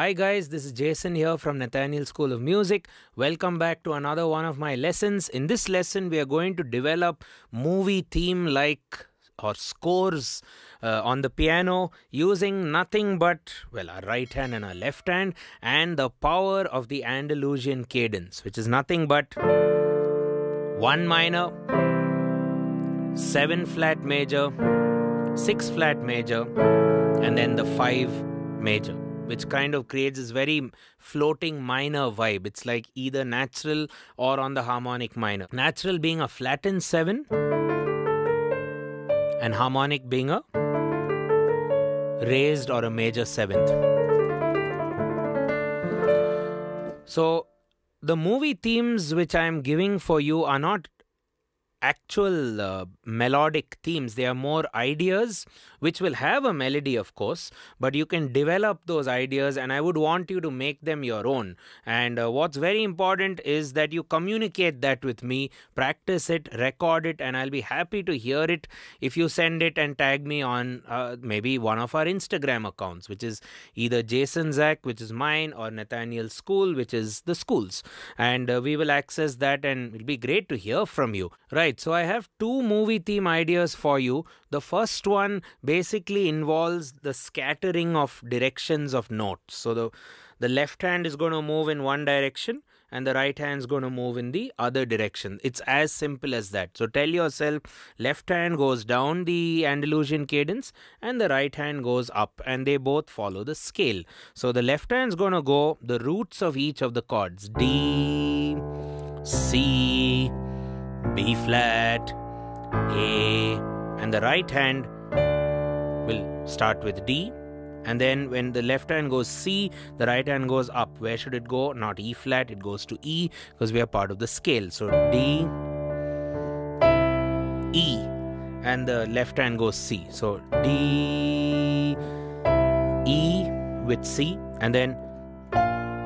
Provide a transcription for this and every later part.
Hi guys, this is Jason here from Nathaniel School of Music. Welcome back to another one of my lessons. In this lesson, we are going to develop movie theme like or scores uh, on the piano using nothing but well our right hand and our left hand and the power of the Andalusian cadence which is nothing but 1 minor 7 flat major 6 flat major and then the 5 major which kind of creates this very floating minor vibe. It's like either natural or on the harmonic minor. Natural being a flattened 7 and harmonic being a raised or a major 7th. So the movie themes which I am giving for you are not actual uh, melodic themes. They are more ideas which will have a melody, of course, but you can develop those ideas, and I would want you to make them your own. And uh, what's very important is that you communicate that with me, practice it, record it, and I'll be happy to hear it if you send it and tag me on uh, maybe one of our Instagram accounts, which is either Jason Zac, which is mine, or Nathaniel School, which is the school's. And uh, we will access that, and it'll be great to hear from you. Right right, so I have two movie theme ideas for you. The first one basically involves the scattering of directions of notes. So the the left hand is going to move in one direction and the right hand is going to move in the other direction. It's as simple as that. So tell yourself left hand goes down the Andalusian cadence and the right hand goes up and they both follow the scale. So the left hand is going to go the roots of each of the chords D, C, B flat, A, and the right hand will start with D. And then when the left hand goes C, the right hand goes up. Where should it go? Not E flat, it goes to E because we are part of the scale. So D, E, and the left hand goes C. So D, E with C, and then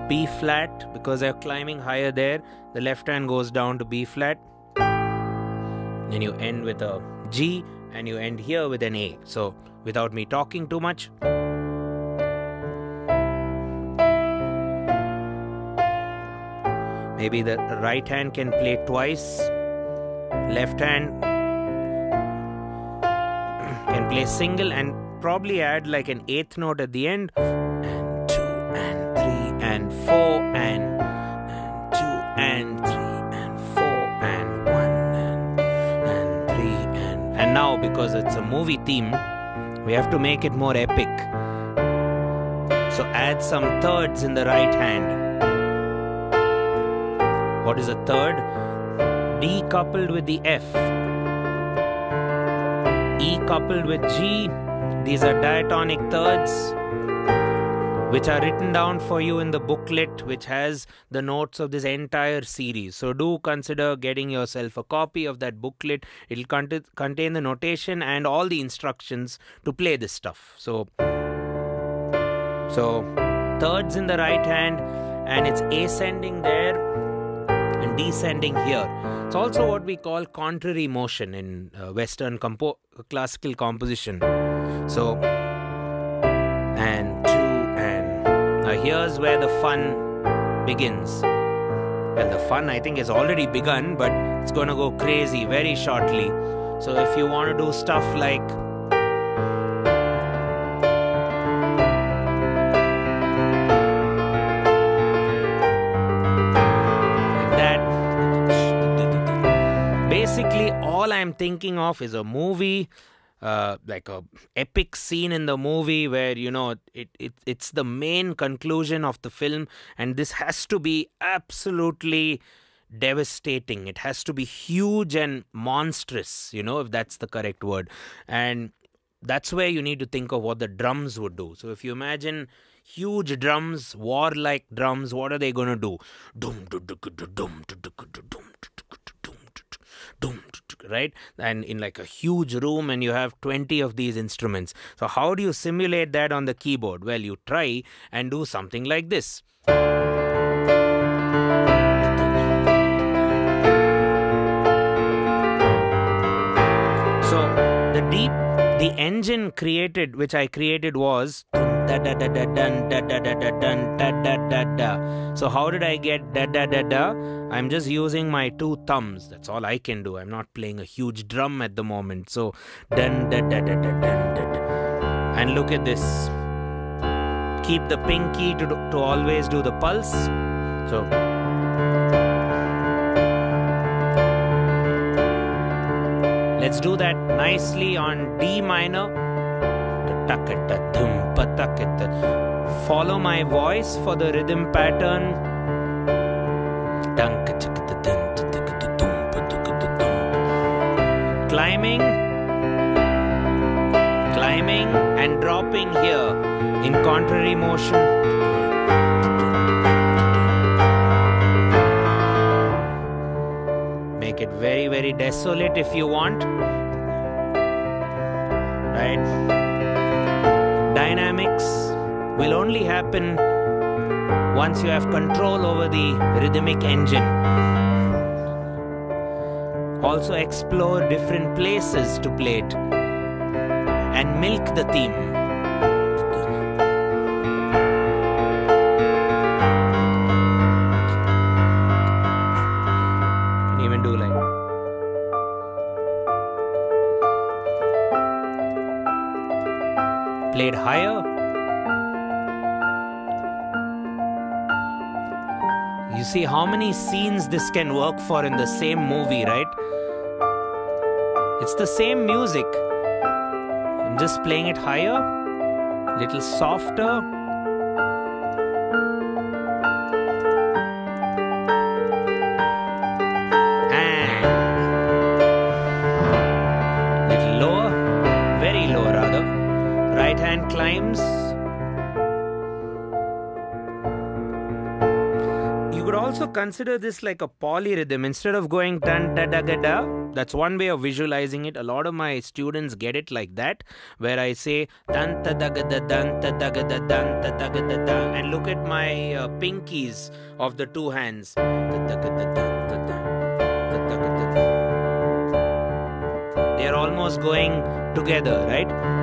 B flat because they're climbing higher there. The left hand goes down to B flat then you end with a G and you end here with an A. So without me talking too much, maybe the right hand can play twice, left hand can play single and probably add like an eighth note at the end. And two and three and four because it's a movie theme, we have to make it more epic. So add some thirds in the right hand. What is a third? D coupled with the F. E coupled with G. These are diatonic thirds which are written down for you in the booklet, which has the notes of this entire series. So, do consider getting yourself a copy of that booklet. It'll cont- contain the notation and all the instructions to play this stuff. So, so thirds in the right hand, and it's ascending there and descending here. It's also what we call contrary motion in uh, Western compo- classical composition. So, and here's where the fun begins. Well, the fun I think has already begun, but it's going to go crazy very shortly. So if you want to do stuff like that. basically all i'm thinking of is a movie uh, like a epic scene in the movie where you know it, it it's the main conclusion of the film and this has to be absolutely devastating it has to be huge and monstrous you know if that's the correct word and that's where you need to think of what the drums would do so if you imagine huge drums warlike drums what are they going to do right? And in like a huge room and you have 20 of these instruments. So how do you simulate that on the keyboard? Well you try and do something like this the engine created, which I created, was. So how did I get da da da da? I'm just using my two thumbs. That's all I can do. I'm not playing a huge drum at the moment. So. And look at this. Keep the pinky to to always do the pulse. So. Let's do that nicely on D minor. Follow my voice for the rhythm pattern. Climbing, climbing, and dropping here in contrary motion. It very, very desolate if you want. Right? dynamics will only happen once you have control over the rhythmic engine. Also, explore different places to play it and milk the theme. See how many scenes this can work for in the same movie, right? It's the same music. I'm just playing it higher, little softer. Consider this like a polyrhythm instead of going dun da da da da. That's one way of visualizing it. A lot of my students get it like that, where I say dun da da da dun da da da dun da da da da and look at my uh, pinkies of the two hands. They are almost going together, right?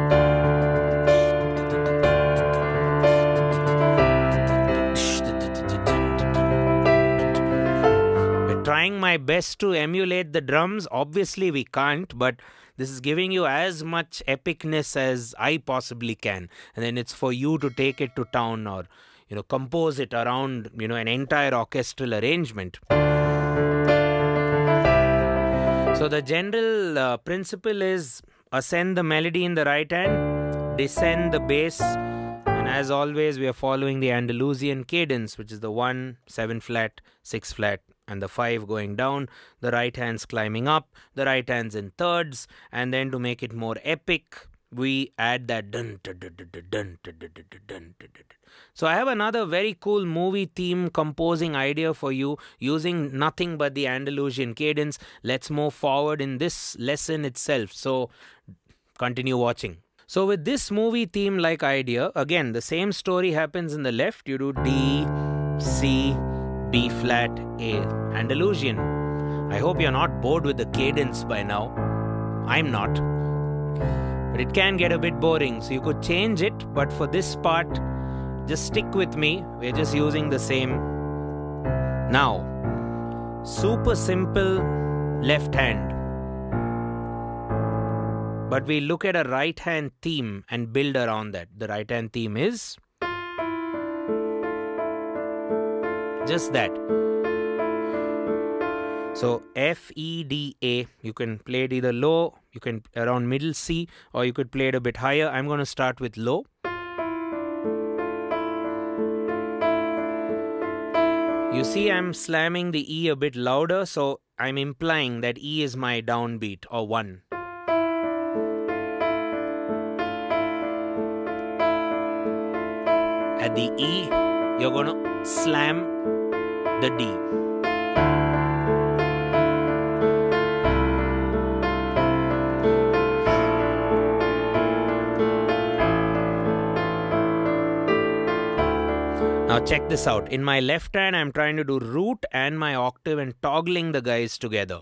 Trying my best to emulate the drums. Obviously, we can't, but this is giving you as much epicness as I possibly can. And then it's for you to take it to town or, you know, compose it around, you know, an entire orchestral arrangement. So the general uh, principle is ascend the melody in the right hand, descend the bass, and as always, we are following the Andalusian cadence, which is the 1, 7 flat, 6 flat, and the 5 going down, the right hand's climbing up, the right hand's in thirds, and then to make it more epic, we add that dun dun dun So I have another very cool movie theme composing idea for you using nothing but the Andalusian cadence. Let's move forward in this lesson itself. So continue watching. So with this movie theme like idea, again the same story happens in the left. You do D, C, B flat, A, Andalusian. I hope you're not bored with the cadence by now. I'm not. But it can get a bit boring, so you could change it. But for this part, just stick with me. We're just using the same. Now, super simple left hand. But we look at a right hand theme and build around that. The right hand theme is just that. So F E D A, you can play it either low, you can around middle C, or you could play it a bit higher. I'm going to start with low. You see, I'm slamming the E a bit louder, so I'm implying that E is my downbeat or 1. At the E, you're going to slam the deep. Now check this out. In my left hand, I'm trying to do root and my octave and toggling the guys together.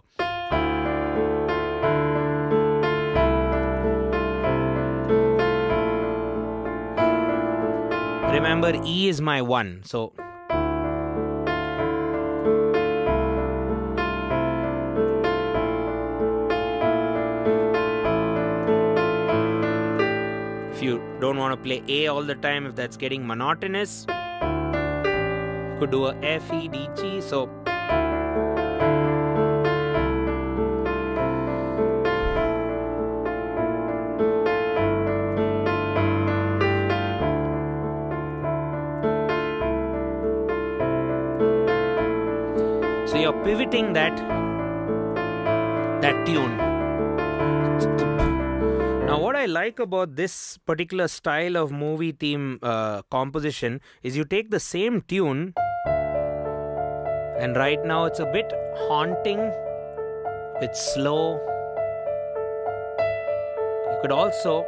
Remember, E is my 1. So... you don't want to play A all the time, if that's getting monotonous, you could do a F, E, D, G. So So you're pivoting that that tune. Now, what I like about this particular style of movie theme uh, composition is you take the same tune, and right now it's a bit haunting, it's slow. You could also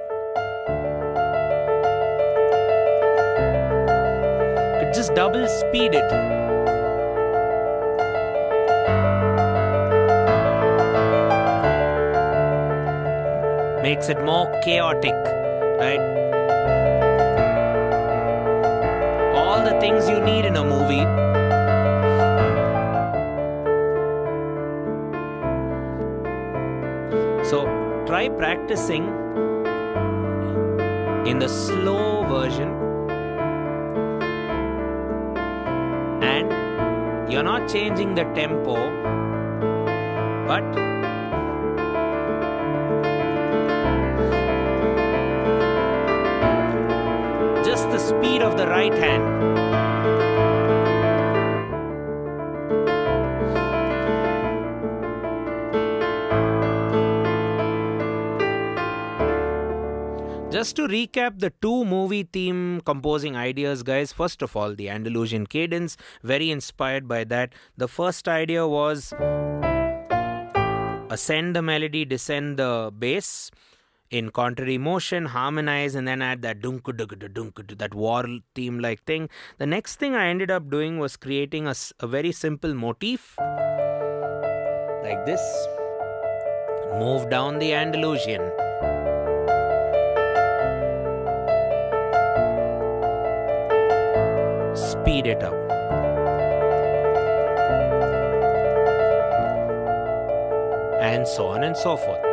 could just double speed it. Makes it more chaotic, right? All the things you need in a movie. So try practicing in the slow version and you're not changing the tempo but speed of the right hand. Just to recap the two movie theme composing ideas, guys. First of all, the Andalusian cadence, very inspired by that. The first idea was ascend the melody, descend the bass in contrary motion, harmonize, and then add that dunk dunk that war theme like thing. The next thing I ended up doing was creating a, a very simple motif like this. Move down the Andalusian. Speed it up. And so on and so forth.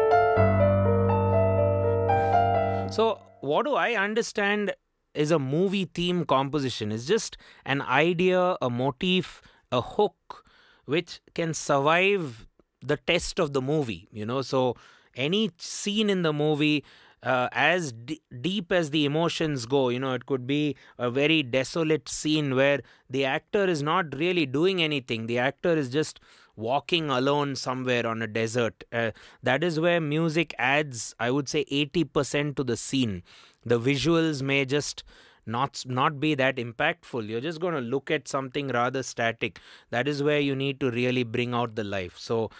What do I understand is a movie theme composition? It's just an idea, a motif, a hook which can survive the test of the movie, you know. So, any scene in the movie, uh, as deep as the emotions go, you know, it could be a very desolate scene where the actor is not really doing anything, the actor is just walking alone somewhere on a desert. Uh, that is where music adds, I would say, 80% to the scene. The visuals may just not not be that impactful you're just going to look at something rather static that is where you need to really bring out the life so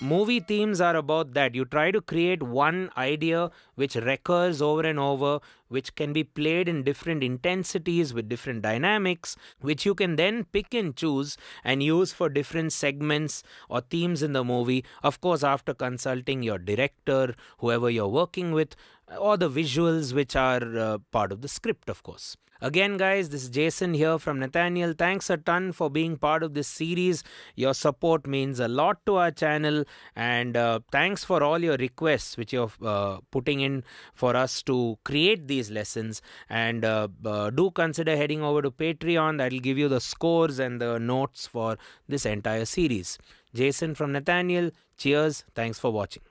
movie themes are about that. You try to create one idea which recurs over and over which can be played in different intensities with different dynamics which you can then pick and choose and use for different segments or themes in the movie. Of course after consulting your director whoever you're working with or the visuals which are uh, part of the script of course Again, guys, this is Jason here from Nathaniel. Thanks a ton for being part of this series. Your support means a lot to our channel, and uh, thanks for all your requests which you're uh, putting in for us to create these lessons. And uh, do consider heading over to Patreon, that'll give you the scores and the notes for this entire series. Jason from Nathaniel, cheers. Thanks for watching.